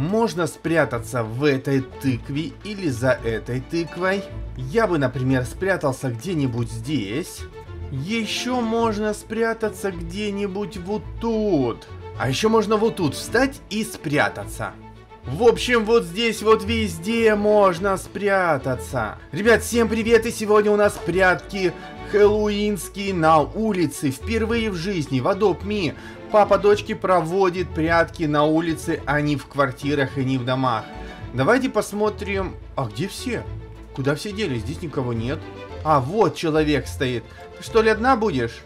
Можно спрятаться в этой тыкве или за этой тыквой. Я бы, например, спрятался где-нибудь здесь. Еще можно спрятаться где-нибудь вот тут. А еще можно вот тут встать и спрятаться. В общем, вот здесь вот везде можно спрятаться. Ребят, всем привет, и сегодня у нас прятки хэллоуинские на улице. Впервые в жизни в Adopt Me папа дочки проводит прятки на улице, а не в квартирах и не в домах. Давайте посмотрим... А где все? Куда все делись? Здесь никого нет. А, вот человек стоит. Ты что ли одна будешь?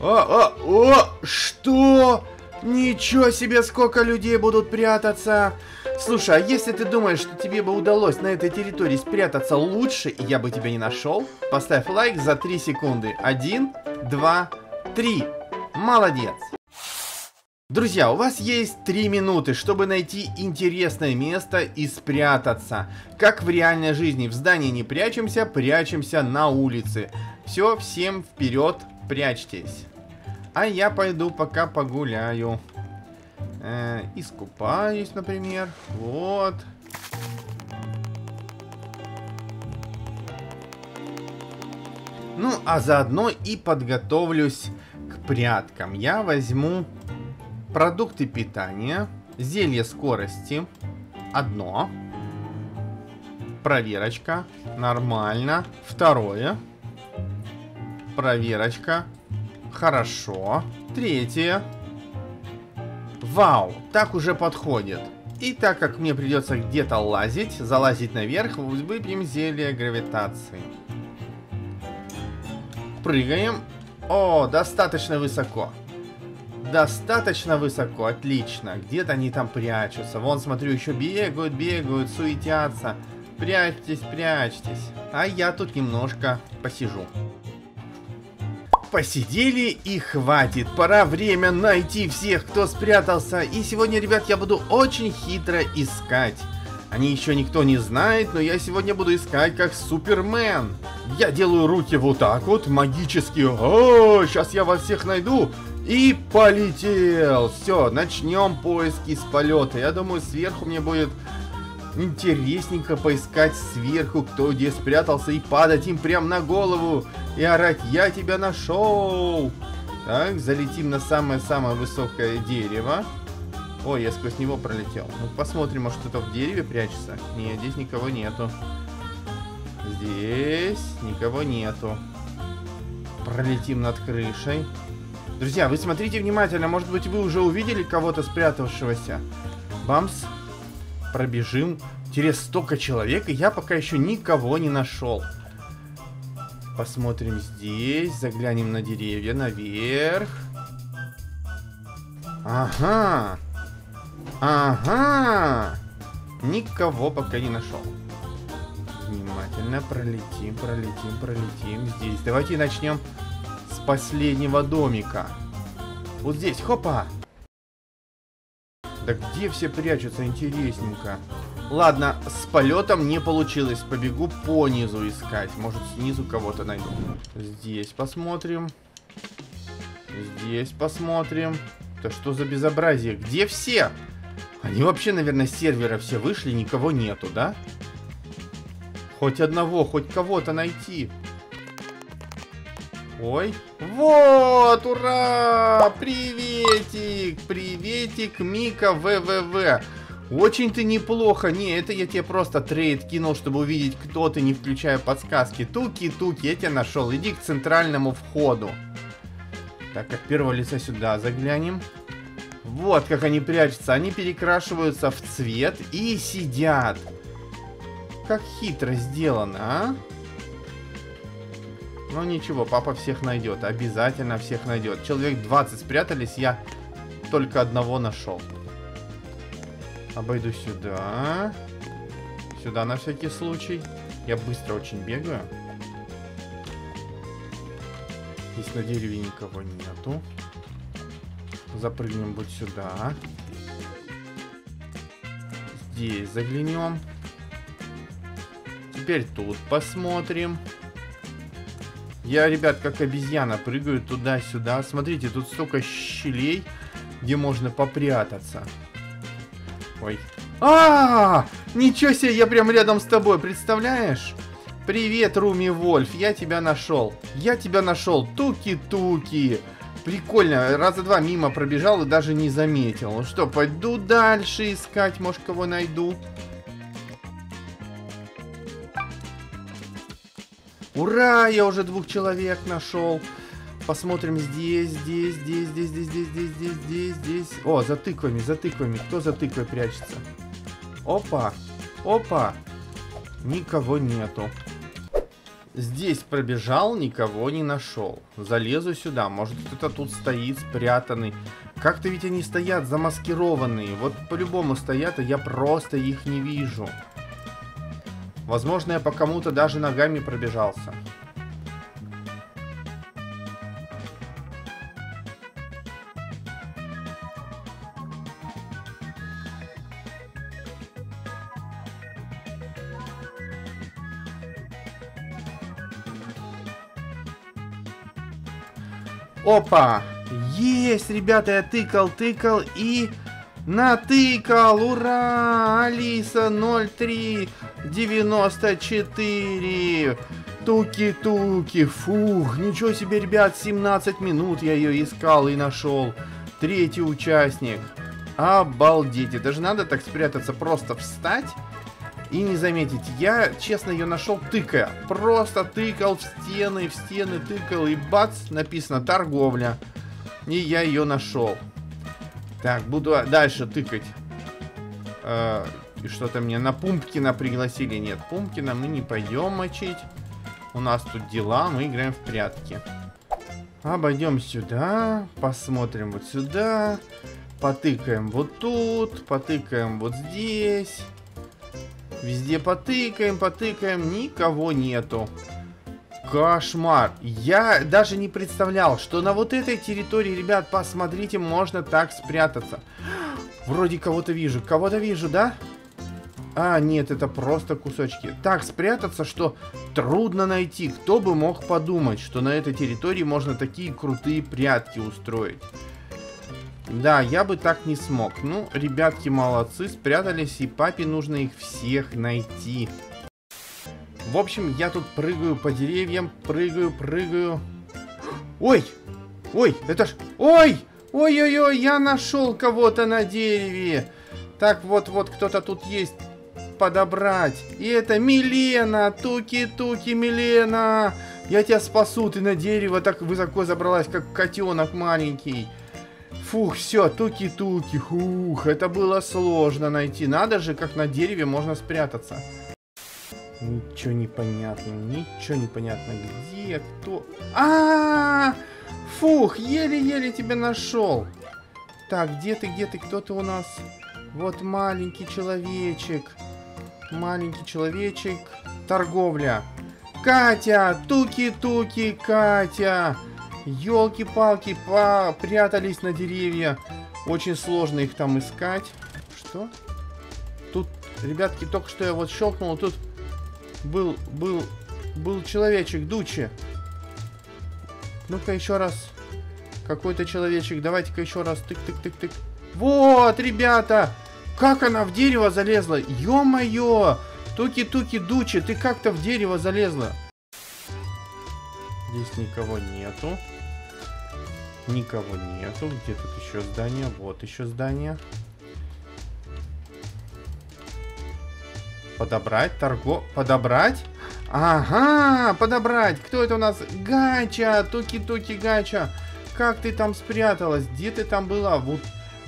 А, а, о, что? Ничего себе, сколько людей будут прятаться. Слушай, а если ты думаешь, что тебе бы удалось на этой территории спрятаться лучше, и я бы тебя не нашел, поставь лайк за 3 секунды. Один, два, три. Молодец. Друзья, у вас есть 3 минуты, чтобы найти интересное место и спрятаться. Как в реальной жизни. В здании не прячемся, прячемся на улице. Все, всем вперед, прячьтесь. А я пойду пока погуляю. Э, искупаюсь, например. Вот. Ну, а заодно и подготовлюсь к пряткам. Я возьму продукты питания, зелье скорости, одно, проверочка, нормально, второе, проверочка, хорошо, третье, Вау, так уже подходит. И так как мне придется где-то лазить, залазить наверх, выпьем зелье гравитации. Прыгаем. О, достаточно высоко. Достаточно высоко, отлично. Где-то они там прячутся. Вон, смотрю, еще бегают, бегают, суетятся. Прячьтесь, прячьтесь. А я тут немножко посижу. Посидели и хватит. Пора время найти всех, кто спрятался. И сегодня, ребят, я буду очень хитро искать. Они еще никто не знает, но я сегодня буду искать как Супермен. Я делаю руки вот так вот, магически. О, сейчас я вас всех найду. И полетел. Все, начнем поиски с полета. Я думаю, сверху мне будет интересненько поискать сверху, кто где спрятался, и падать им прямо на голову, и орать «Я тебя нашел!» Так, залетим на самое-самое высокое дерево. Ой, я сквозь него пролетел. Ну, посмотрим, может, кто-то в дереве прячется. Нет, здесь никого нету. Здесь никого нету. Пролетим над крышей. Друзья, вы смотрите внимательно. Может быть, вы уже увидели кого-то спрятавшегося. Бамс пробежим. Интересно, столько человек, и я пока еще никого не нашел. Посмотрим здесь, заглянем на деревья наверх. Ага. Ага. Никого пока не нашел. Внимательно пролетим, пролетим, пролетим здесь. Давайте начнем последнего домика. Вот здесь, хопа. Да где все прячутся, интересненько. Ладно, с полетом не получилось. Побегу по низу искать. Может, снизу кого-то найду. Здесь посмотрим. Здесь посмотрим. Да что за безобразие? Где все? Они вообще, наверное, с сервера все вышли, никого нету, да? Хоть одного, хоть кого-то найти. Ой. Вот, ура! Приветик! Приветик, Мика ВВВ. Очень ты неплохо. Не, это я тебе просто трейд кинул, чтобы увидеть, кто ты, не включая подсказки. Туки-туки, я тебя нашел. Иди к центральному входу. Так, как первого лица сюда заглянем. Вот как они прячутся. Они перекрашиваются в цвет и сидят. Как хитро сделано, а? Ну ничего, папа всех найдет. Обязательно всех найдет. Человек 20 спрятались, я только одного нашел. Обойду сюда. Сюда на всякий случай. Я быстро очень бегаю. Здесь на дереве никого нету. Запрыгнем вот сюда. Здесь заглянем. Теперь тут посмотрим. Я, ребят, как обезьяна, прыгаю туда-сюда. Смотрите, тут столько щелей, где можно попрятаться. Ой. А, -а, а Ничего себе, я прям рядом с тобой, представляешь? Привет, Руми Вольф, я тебя нашел. Я тебя нашел, туки-туки. Прикольно, раза два мимо пробежал и даже не заметил. Ну что, пойду дальше искать, может кого найду. Ура, я уже двух человек нашел. Посмотрим здесь, здесь, здесь, здесь, здесь, здесь, здесь, здесь, здесь, здесь. О, за тыквами, за тыквами. Кто за тыквой прячется? Опа, опа. Никого нету. Здесь пробежал, никого не нашел. Залезу сюда, может кто-то тут стоит спрятанный. Как-то ведь они стоят замаскированные. Вот по-любому стоят, а я просто их не вижу. Возможно, я по кому-то даже ногами пробежался. Опа! Есть, ребята, я тыкал, тыкал и... Натыкал! Ура! Алиса 0394! Туки-туки! Фух! Ничего себе, ребят, 17 минут я ее искал и нашел. Третий участник. Обалдеть! Это же надо так спрятаться, просто встать и не заметить. Я, честно, ее нашел тыкая. Просто тыкал в стены, в стены тыкал, и бац, написано торговля. И я ее нашел. Так, буду дальше тыкать. Э, что-то мне на Пумпкина пригласили. Нет, Пумпкина мы не пойдем мочить. У нас тут дела, мы играем в прятки. Обойдем сюда, посмотрим вот сюда, потыкаем вот тут, потыкаем вот здесь. Везде потыкаем, потыкаем, никого нету. Кошмар. Я даже не представлял, что на вот этой территории, ребят, посмотрите, можно так спрятаться. Вроде кого-то вижу. Кого-то вижу, да? А, нет, это просто кусочки. Так спрятаться, что трудно найти. Кто бы мог подумать, что на этой территории можно такие крутые прятки устроить. Да, я бы так не смог. Ну, ребятки молодцы, спрятались, и папе нужно их всех найти. В общем, я тут прыгаю по деревьям, прыгаю, прыгаю. Ой! Ой, это ж... Ой! Ой-ой-ой, я нашел кого-то на дереве. Так, вот-вот, кто-то тут есть подобрать. И это Милена, туки-туки, Милена. Я тебя спасу, ты на дерево так высоко забралась, как котенок маленький. Фух, все, туки-туки, хух, это было сложно найти. Надо же, как на дереве можно спрятаться. Ничего не понятно, ничего не понятно. Где, кто? А, -а, -а! Фух, еле-еле тебя нашел. Так, где ты, где ты, кто ты у нас? Вот маленький человечек. Маленький человечек. Торговля. Катя, туки-туки, Катя. Елки-палки, прятались на деревья. Очень сложно их там искать. Что? Тут, ребятки, только что я вот щелкнул, тут был, был, был человечек, Дучи. Ну-ка еще раз. Какой-то человечек. Давайте-ка еще раз. Тык-тык-тык-тык. Вот, ребята! Как она в дерево залезла? Ё-моё! Туки-туки, Дучи, ты как-то в дерево залезла. Здесь никого нету. Никого нету. Где тут еще здание? Вот еще здание. Подобрать, торго... Подобрать? Ага, подобрать. Кто это у нас? Гача, туки-туки, Гача. Как ты там спряталась? Где ты там была? Вот...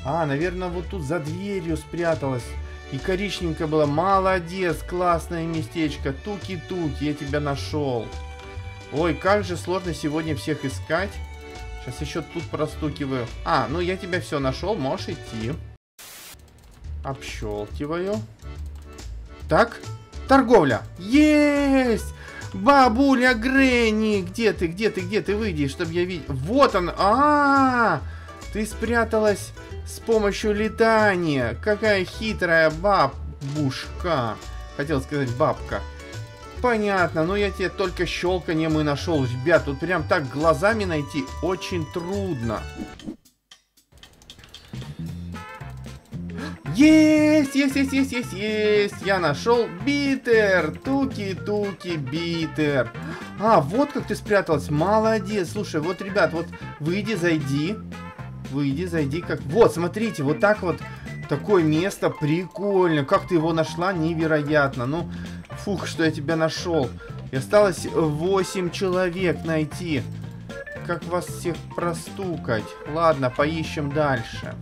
А, наверное, вот тут за дверью спряталась. И коричневенькая была. Молодец, классное местечко. Туки-туки, я тебя нашел. Ой, как же сложно сегодня всех искать. Сейчас еще тут простукиваю. А, ну я тебя все нашел, можешь идти. Общелкиваю. Так, торговля. Есть! Бабуля Гренни, где ты, где ты, где ты, выйди, чтобы я видел. Вот он, а, -а, а Ты спряталась с помощью летания. Какая хитрая бабушка. Хотел сказать бабка. Понятно, но я тебе только щелканием и нашел. Ребят, тут прям так глазами найти очень трудно. Есть, есть, есть, есть, есть, есть. Я нашел битер. Туки-туки битер. А, вот как ты спряталась. Молодец. Слушай, вот, ребят, вот выйди, зайди. Выйди, зайди. Как... Вот, смотрите, вот так вот. Такое место прикольно. Как ты его нашла? Невероятно. Ну, фух, что я тебя нашел. И осталось 8 человек найти. Как вас всех простукать? Ладно, поищем дальше.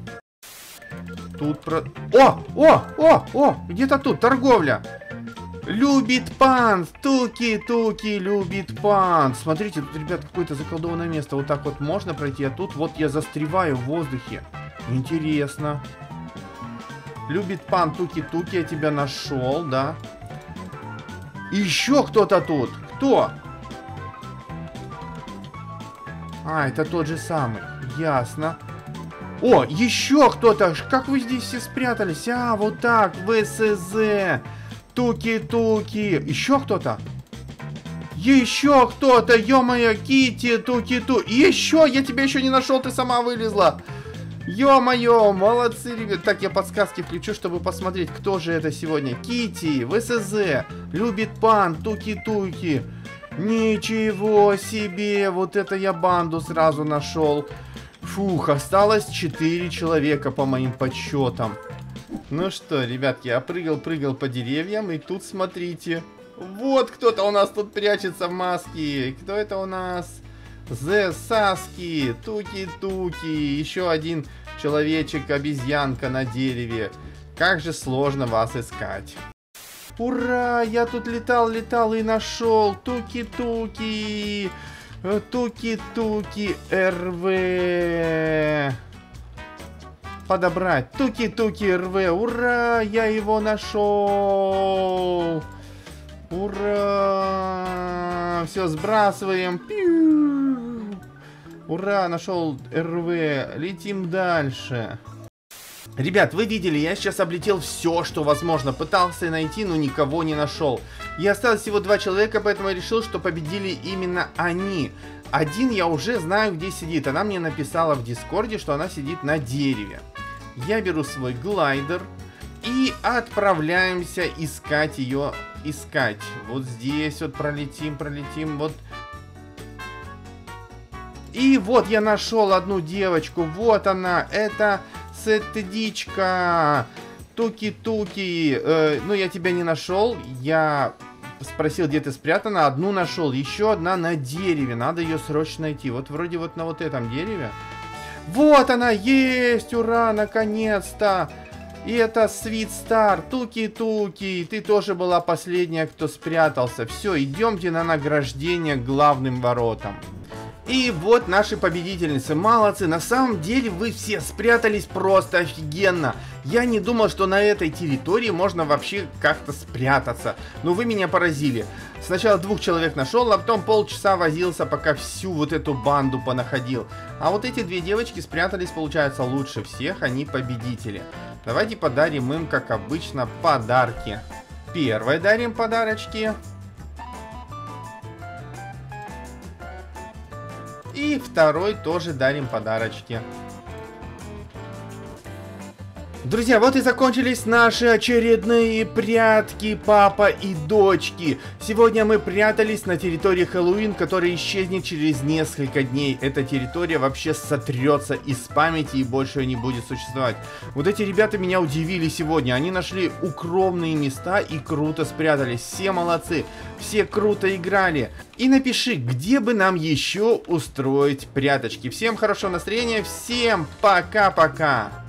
Тут про... О! О! О! О! Где-то тут торговля. Любит пан! Туки-туки любит пан! Смотрите, тут, ребят, какое-то заколдованное место. Вот так вот можно пройти, а тут вот я застреваю в воздухе. Интересно. Любит пан Туки-туки, я тебя нашел, да? Еще кто-то тут. Кто? А, это тот же самый. Ясно. О, еще кто-то. Как вы здесь все спрятались? А, вот так, ВСЗ. Туки-туки. Еще кто-то? Еще кто-то, ё-моё, Кити, туки-ту. Еще, я тебя еще не нашел, ты сама вылезла. Ё-моё, молодцы, ребят. Так, я подсказки включу, чтобы посмотреть, кто же это сегодня. Кити, ВСЗ, любит пан, туки-туки. Ничего себе, вот это я банду сразу нашел. Фух, осталось 4 человека по моим подсчетам. Ну что, ребятки, я прыгал-прыгал по деревьям, и тут смотрите. Вот кто-то у нас тут прячется в маске. Кто это у нас? The Саски, Туки-Туки, еще один человечек-обезьянка на дереве. Как же сложно вас искать. Ура! Я тут летал, летал и нашел. Туки-туки. Туки-туки РВ. Подобрать. Туки-туки РВ. Ура! Я его нашел. Ура! Все, сбрасываем. Пиу. Ура, нашел РВ. Летим дальше. Ребят, вы видели, я сейчас облетел все, что возможно. Пытался найти, но никого не нашел. И осталось всего два человека, поэтому я решил, что победили именно они. Один я уже знаю, где сидит. Она мне написала в Дискорде, что она сидит на дереве. Я беру свой глайдер и отправляемся искать ее, искать. Вот здесь вот пролетим, пролетим, вот... И вот я нашел одну девочку, вот она, это Сетдичка. Туки-туки. Э, ну, я тебя не нашел. Я спросил, где ты спрятана. Одну нашел. Еще одна на дереве. Надо ее срочно найти. Вот вроде вот на вот этом дереве. Вот она есть! Ура! Наконец-то! И это Sweet Star. Туки-туки. Ты тоже была последняя, кто спрятался. Все, идемте на награждение главным воротам. И вот наши победительницы. Молодцы. На самом деле вы все спрятались просто офигенно. Я не думал, что на этой территории можно вообще как-то спрятаться. Но вы меня поразили. Сначала двух человек нашел, а потом полчаса возился, пока всю вот эту банду понаходил. А вот эти две девочки спрятались, получается, лучше всех. Они победители. Давайте подарим им, как обычно, подарки. Первой дарим подарочки. И второй тоже дарим подарочки. Друзья, вот и закончились наши очередные прятки папа и дочки. Сегодня мы прятались на территории Хэллоуин, которая исчезнет через несколько дней. Эта территория вообще сотрется из памяти и больше не будет существовать. Вот эти ребята меня удивили сегодня. Они нашли укромные места и круто спрятались. Все молодцы, все круто играли. И напиши, где бы нам еще устроить пряточки. Всем хорошего настроения, всем пока-пока.